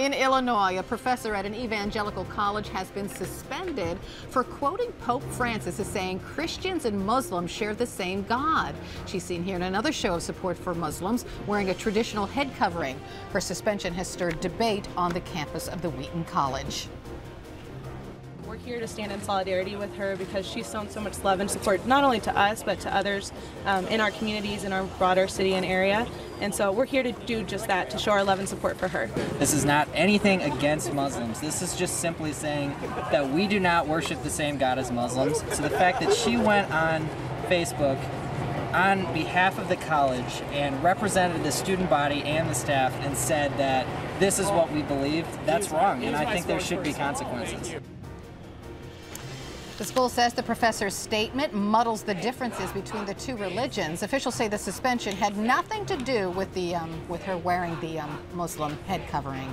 In Illinois, a professor at an evangelical college has been suspended for quoting Pope Francis as saying Christians and Muslims share the same God. She's seen here in another show of support for Muslims wearing a traditional head covering. Her suspension has stirred debate on the campus of the Wheaton College. We're here to stand in solidarity with her because she's shown so much love and support, not only to us, but to others um, in our communities, in our broader city and area. And so we're here to do just that, to show our love and support for her. This is not anything against Muslims. This is just simply saying that we do not worship the same God as Muslims. So the fact that she went on Facebook on behalf of the college and represented the student body and the staff and said that this is what we believe, that's wrong. And I think there should be consequences. The school says the professor's statement muddles the differences between the two religions. Officials say the suspension had nothing to do with the um, with her wearing the um, Muslim head covering.